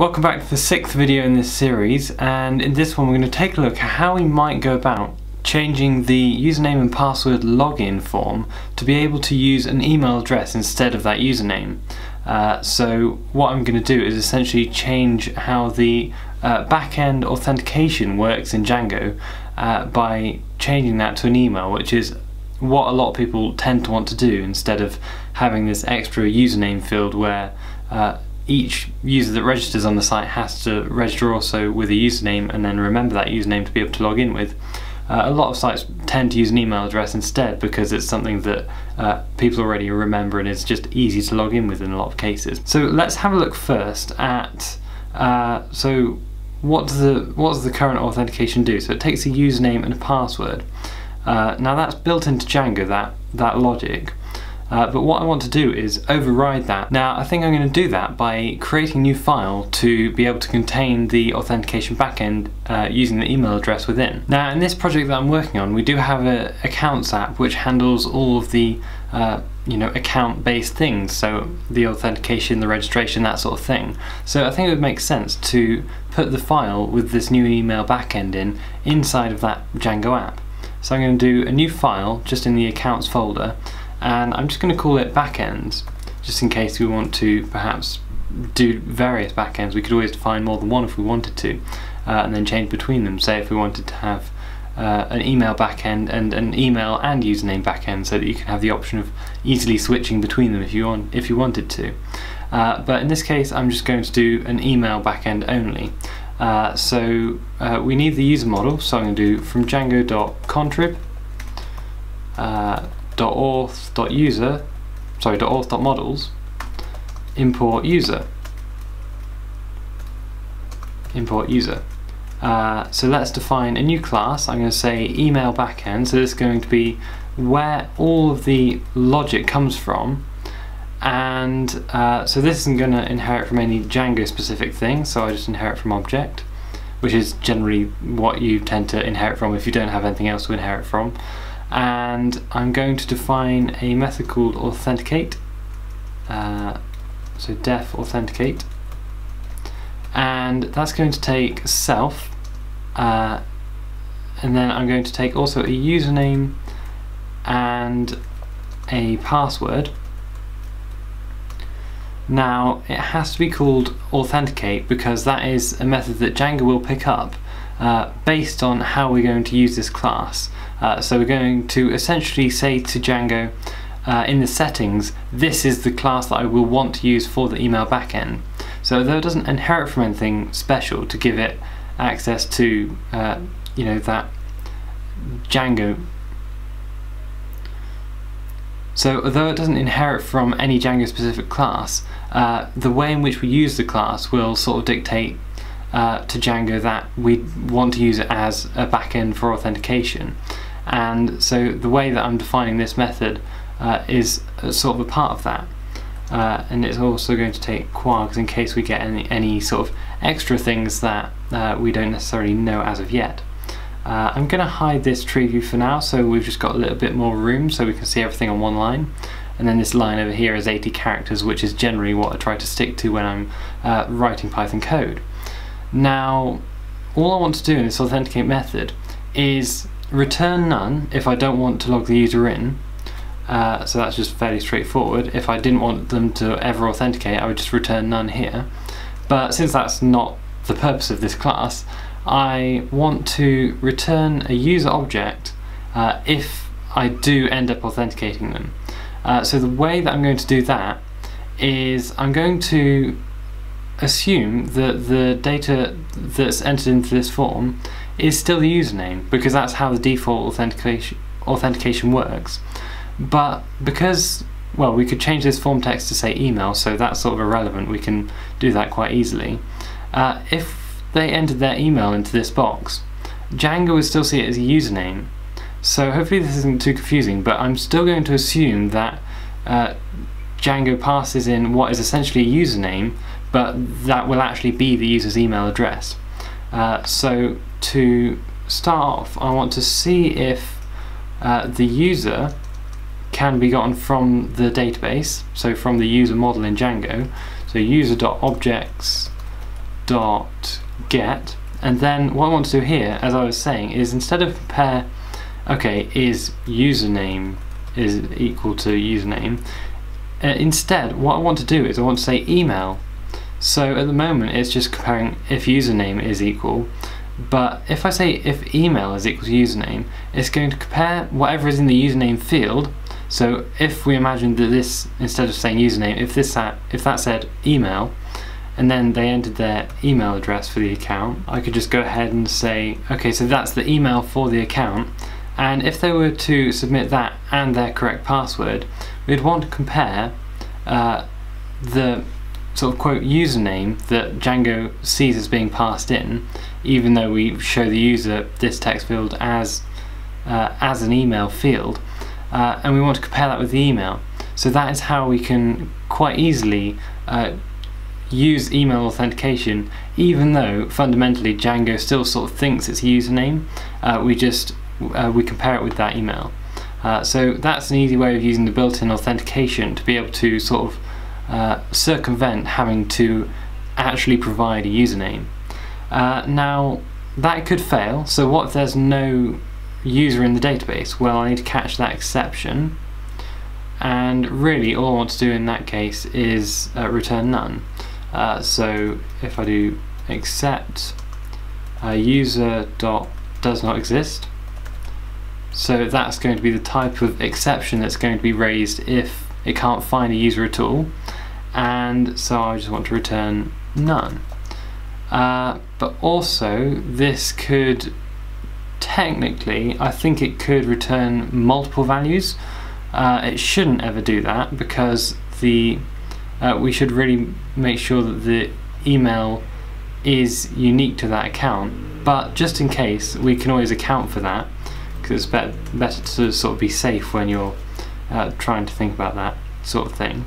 Welcome back to the sixth video in this series and in this one we're going to take a look at how we might go about changing the username and password login form to be able to use an email address instead of that username. Uh, so what I'm going to do is essentially change how the uh, backend authentication works in Django uh, by changing that to an email which is what a lot of people tend to want to do instead of having this extra username field where uh, each user that registers on the site has to register also with a username and then remember that username to be able to log in with. Uh, a lot of sites tend to use an email address instead because it's something that uh, people already remember and it's just easy to log in with in a lot of cases. So let's have a look first at uh, so what does the what does the current authentication do? So it takes a username and a password. Uh, now that's built into Django that that logic. Uh, but what I want to do is override that. Now I think I'm going to do that by creating a new file to be able to contain the authentication backend uh, using the email address within. Now in this project that I'm working on we do have an accounts app which handles all of the uh, you know account based things so the authentication the registration that sort of thing so I think it would make sense to put the file with this new email backend in inside of that Django app so I'm going to do a new file just in the accounts folder and I'm just going to call it backends just in case we want to perhaps do various backends. We could always define more than one if we wanted to uh, and then change between them. Say if we wanted to have uh, an email backend and an email and username backend so that you can have the option of easily switching between them if you want if you wanted to. Uh, but in this case I'm just going to do an email backend only. Uh, so uh, we need the user model. So I'm going to do from django.contrib uh, .auth.user, sorry, .auth.models, import user. Import user. Uh, so let's define a new class. I'm going to say email backend. So this is going to be where all of the logic comes from. And uh, so this isn't going to inherit from any Django specific thing. So I just inherit from object, which is generally what you tend to inherit from if you don't have anything else to inherit from and I'm going to define a method called authenticate. Uh, so def authenticate. And that's going to take self uh, and then I'm going to take also a username and a password. Now it has to be called authenticate because that is a method that Django will pick up uh, based on how we're going to use this class. Uh, so we're going to essentially say to Django uh, in the settings, this is the class that I will want to use for the email backend. So though it doesn't inherit from anything special to give it access to uh, you know that Django so although it doesn't inherit from any Django specific class, uh, the way in which we use the class will sort of dictate uh, to Django that we want to use it as a backend for authentication. And so the way that I'm defining this method uh, is sort of a part of that. Uh, and it's also going to take kwargs in case we get any, any sort of extra things that uh, we don't necessarily know as of yet. Uh, I'm going to hide this tree view for now so we've just got a little bit more room so we can see everything on one line and then this line over here is 80 characters which is generally what I try to stick to when I'm uh, writing Python code. Now, all I want to do in this authenticate method is return none if I don't want to log the user in. Uh, so that's just fairly straightforward. If I didn't want them to ever authenticate, I would just return none here. But since that's not the purpose of this class, I want to return a user object uh, if I do end up authenticating them. Uh, so the way that I'm going to do that is I'm going to assume that the data that's entered into this form is still the username because that's how the default authentication authentication works. But because well, we could change this form text to say email, so that's sort of irrelevant. We can do that quite easily. Uh, if they entered their email into this box, Django would still see it as a username. So hopefully this isn't too confusing, but I'm still going to assume that uh, Django passes in what is essentially a username but that will actually be the user's email address. Uh, so to start off, I want to see if uh, the user can be gotten from the database, so from the user model in Django. So user.objects.get, and then what I want to do here as I was saying is instead of compare okay is username is equal to username uh, instead what I want to do is I want to say email so at the moment it's just comparing if username is equal but if I say if email is equal to username it's going to compare whatever is in the username field. So if we imagine that this instead of saying username if this if that said email and then they entered their email address for the account I could just go ahead and say okay so that's the email for the account. And if they were to submit that and their correct password we'd want to compare uh, the sort of quote username that Django sees as being passed in even though we show the user this text field as uh, as an email field uh, and we want to compare that with the email. So that is how we can quite easily uh, use email authentication even though fundamentally Django still sort of thinks it's a username uh, we just uh, we compare it with that email. Uh, so that's an easy way of using the built-in authentication to be able to sort of circumvent having to actually provide a username uh, now that could fail so what if there's no user in the database? Well I need to catch that exception. And really all I want to do in that case is uh, return none. Uh, so if I do except uh, user dot does not exist. So that's going to be the type of exception that's going to be raised if it can't find a user at all. And so I just want to return none uh, but also this could technically I think it could return multiple values. Uh, it shouldn't ever do that because the uh, we should really make sure that the email is unique to that account. But just in case we can always account for that because it's better, better to sort of be safe when you're uh, trying to think about that sort of thing.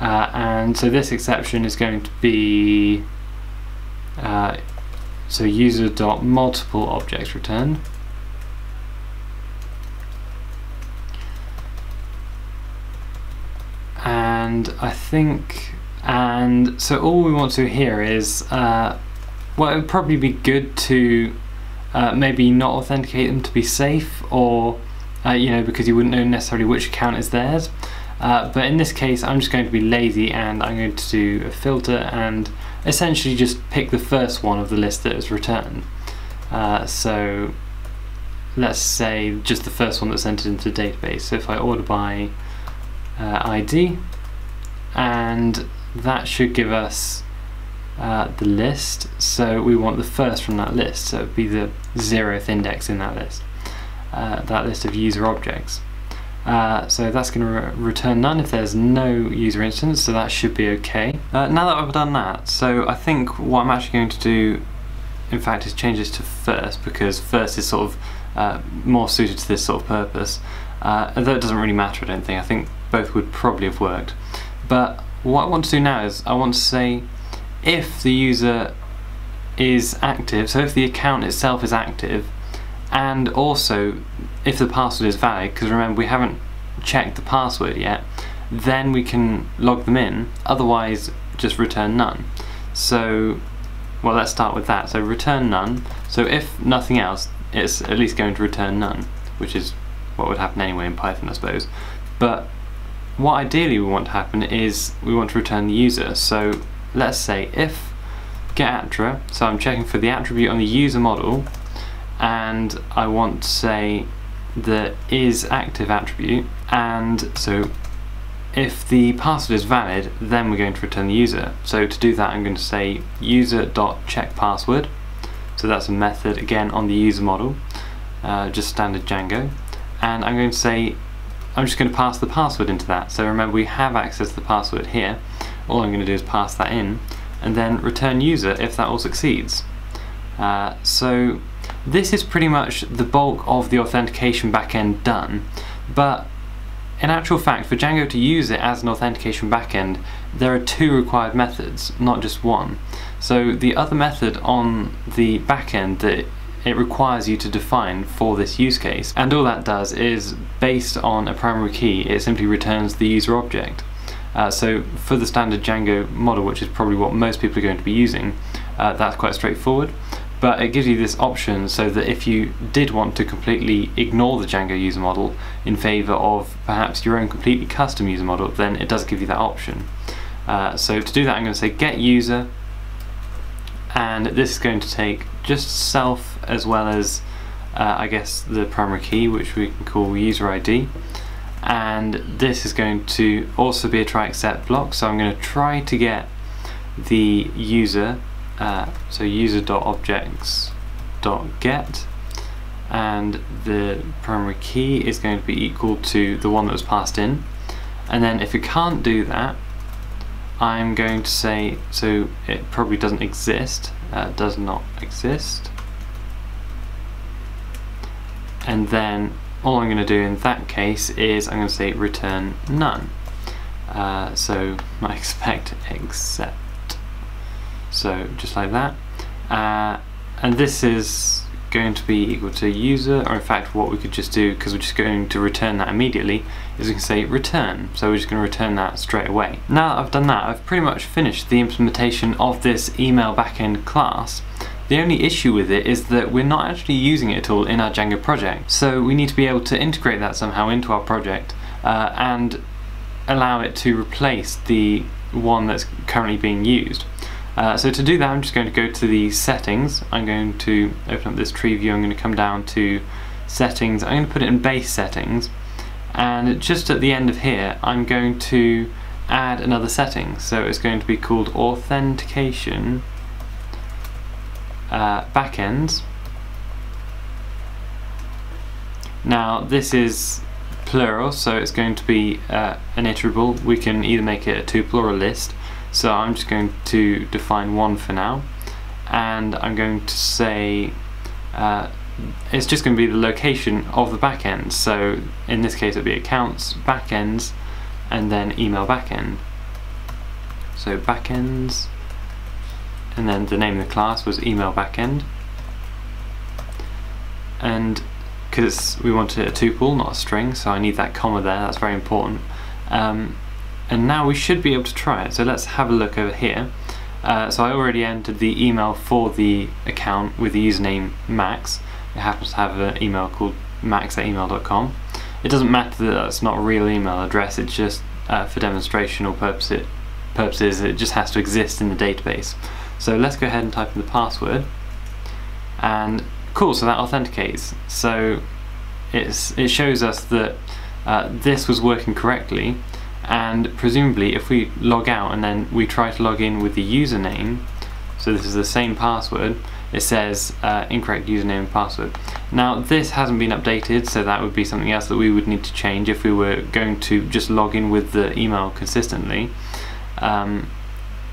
Uh, and so this exception is going to be uh, so user dot multiple objects return. And I think and so all we want to here is uh, well it would probably be good to uh, maybe not authenticate them to be safe or uh, you know because you wouldn't know necessarily which account is theirs. Uh, but in this case I'm just going to be lazy and I'm going to do a filter and essentially just pick the first one of the list that is returned. Uh, so let's say just the first one that's entered into the database. So if I order by uh, ID and that should give us uh, the list. So we want the first from that list. So it would be the zeroth index in that list uh, that list of user objects uh, so that's going to re return none if there's no user instance so that should be okay. Uh, now that I've done that so I think what I'm actually going to do in fact is change this to first because first is sort of uh, more suited to this sort of purpose. Uh, although it doesn't really matter I don't think. I think both would probably have worked. But what I want to do now is I want to say if the user is active, so if the account itself is active, and also if the password is valid, because remember we haven't checked the password yet, then we can log them in, otherwise just return none. So, well let's start with that. So return none, so if nothing else, it's at least going to return none, which is what would happen anyway in Python I suppose. But what ideally we want to happen is we want to return the user. So let's say if getattr, so I'm checking for the attribute on the user model, and I want to say the is active attribute, and so if the password is valid, then we're going to return the user. So to do that, I'm going to say user.checkPassword. So that's a method again on the user model, uh, just standard Django. And I'm going to say I'm just going to pass the password into that. So remember we have access to the password here. All I'm going to do is pass that in and then return user if that all succeeds. Uh, so this is pretty much the bulk of the authentication backend done, but in actual fact, for Django to use it as an authentication backend, there are two required methods, not just one. So the other method on the backend that it requires you to define for this use case. And all that does is, based on a primary key, it simply returns the user object. Uh, so for the standard Django model, which is probably what most people are going to be using, uh, that's quite straightforward but it gives you this option so that if you did want to completely ignore the Django user model in favour of perhaps your own completely custom user model, then it does give you that option. Uh, so to do that I'm going to say get user and this is going to take just self as well as uh, I guess the primary key which we can call user ID and this is going to also be a try except block so I'm going to try to get the user uh, so user.objects.get and the primary key is going to be equal to the one that was passed in. And then if it can't do that I'm going to say so it probably doesn't exist uh, does not exist. And then all I'm going to do in that case is I'm going to say return none. Uh, so I expect except so just like that uh, and this is going to be equal to user or in fact what we could just do because we're just going to return that immediately is we can say return so we're just going to return that straight away. Now that I've done that I've pretty much finished the implementation of this email backend class the only issue with it is that we're not actually using it at all in our Django project so we need to be able to integrate that somehow into our project uh, and allow it to replace the one that's currently being used. Uh, so to do that I'm just going to go to the settings, I'm going to open up this tree view, I'm going to come down to settings, I'm going to put it in base settings. And just at the end of here I'm going to add another setting. So it's going to be called authentication uh, backends. Now this is plural so it's going to be uh, an iterable. We can either make it a tuple or a list so I'm just going to define one for now and I'm going to say uh, it's just going to be the location of the backend. So in this case it'll be accounts, backends, and then email backend. So backends, and then the name of the class was email backend. And because we wanted a tuple, not a string, so I need that comma there, that's very important. Um, and now we should be able to try it. So let's have a look over here. Uh, so I already entered the email for the account with the username max. It happens to have an email called max at email.com it doesn't matter that that's not a real email address it's just uh, for demonstrational purposes purposes it just has to exist in the database. So let's go ahead and type in the password. And cool so that authenticates. So it's it shows us that uh, this was working correctly and presumably if we log out and then we try to log in with the username so this is the same password it says uh, incorrect username and password now this hasn't been updated so that would be something else that we would need to change if we were going to just log in with the email consistently um,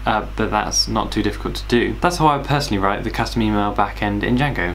uh, but that's not too difficult to do. That's how I personally write the custom email backend in Django.